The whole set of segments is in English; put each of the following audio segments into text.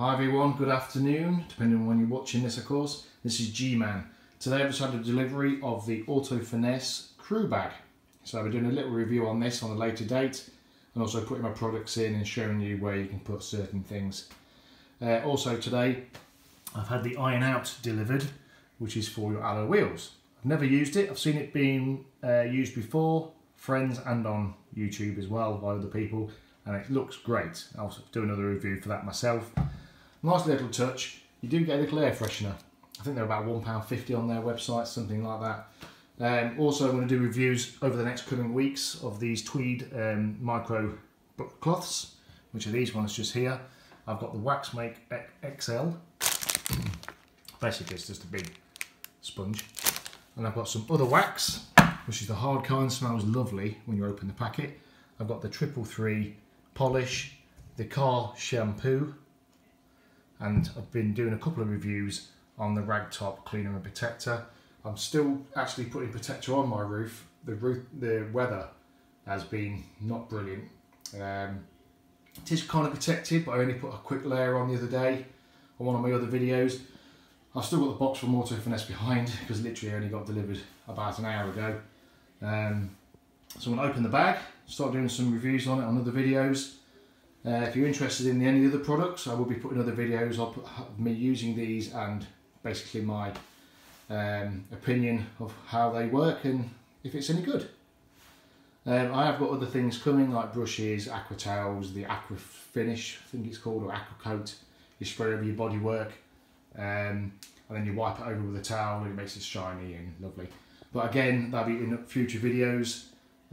Hi everyone, good afternoon, depending on when you're watching this of course. This is G-Man. Today I've just had a delivery of the Auto Finesse crew bag. So we're doing a little review on this on a later date and also putting my products in and showing you where you can put certain things. Uh, also today I've had the Iron Out delivered, which is for your alloy wheels. I've never used it, I've seen it being uh, used before, friends and on YouTube as well by other people and it looks great. I'll do another review for that myself. Nice little touch. You do get a little air freshener. I think they're about £1.50 on their website, something like that. Um, also, I'm going to do reviews over the next coming weeks of these tweed um, micro cloths, which are these ones just here. I've got the Waxmake XL. Basically, it's just a big sponge. And I've got some other wax, which is the hard kind, smells lovely when you open the packet. I've got the triple three polish, the car shampoo, and I've been doing a couple of reviews on the rag top cleaner and protector. I'm still actually putting protector on my roof. The roof, the weather has been not brilliant. Um, it is kind of protected, but I only put a quick layer on the other day on one of my other videos. I've still got the box from Auto Finesse behind because literally only got delivered about an hour ago. Um, so I'm going to open the bag, start doing some reviews on it on other videos. Uh, if you're interested in any other products, I will be putting other videos of me using these and basically my um, opinion of how they work and if it's any good. Um, I have got other things coming like brushes, aqua towels, the aqua finish, I think it's called, or aqua coat. You spray over your body work um, and then you wipe it over with a towel and it makes it shiny and lovely. But again, that'll be in future videos.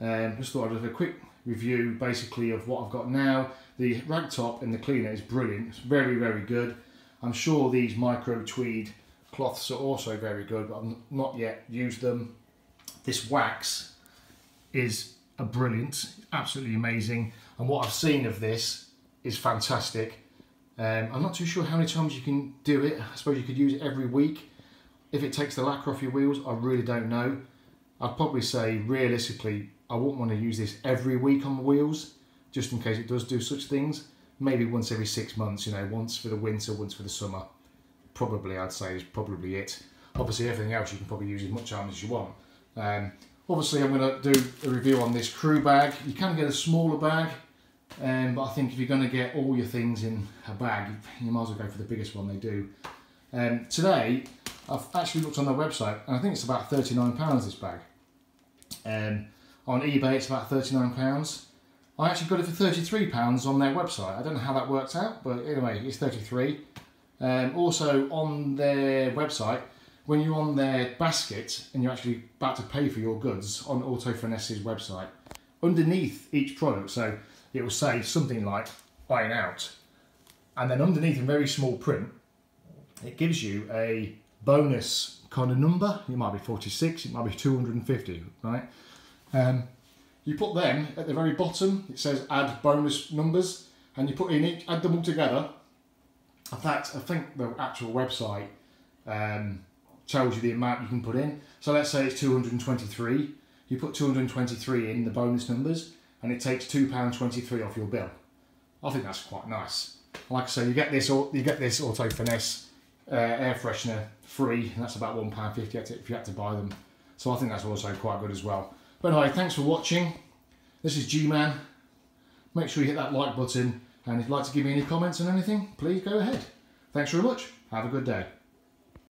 Um, just thought I'd do a quick review basically of what I've got now. The rag top and the cleaner is brilliant. It's very, very good. I'm sure these micro tweed cloths are also very good, but I've not yet used them. This wax is a brilliant, absolutely amazing. And what I've seen of this is fantastic. Um, I'm not too sure how many times you can do it. I suppose you could use it every week. If it takes the lacquer off your wheels, I really don't know. I'd probably say realistically, I wouldn't want to use this every week on wheels, just in case it does do such things. Maybe once every six months, you know, once for the winter, once for the summer. Probably, I'd say, is probably it. Obviously, everything else you can probably use as much time as you want. Um, obviously, I'm going to do a review on this crew bag. You can get a smaller bag, um, but I think if you're going to get all your things in a bag, you might as well go for the biggest one they do. Um, today, I've actually looked on their website, and I think it's about £39 this bag. Um, on eBay, it's about £39. I actually got it for £33 on their website. I don't know how that worked out, but anyway, it's 33 um, Also, on their website, when you're on their basket and you're actually about to pay for your goods on Auto Finesse's website, underneath each product, so it will say something like buying out, and then underneath in very small print, it gives you a bonus kind of number. It might be 46, it might be 250, right? Um, you put them at the very bottom, it says add bonus numbers, and you put in each, add them all together. In fact, I think the actual website um, tells you the amount you can put in. So let's say it's 223. You put 223 in the bonus numbers, and it takes £2.23 off your bill. I think that's quite nice. Like I say, you get this you get this Auto Finesse uh, air freshener free, and that's about £1.50 if you had to buy them. So I think that's also quite good as well. But anyway, thanks for watching. This is G-Man. Make sure you hit that like button. And if you'd like to give me any comments on anything, please go ahead. Thanks very much. Have a good day.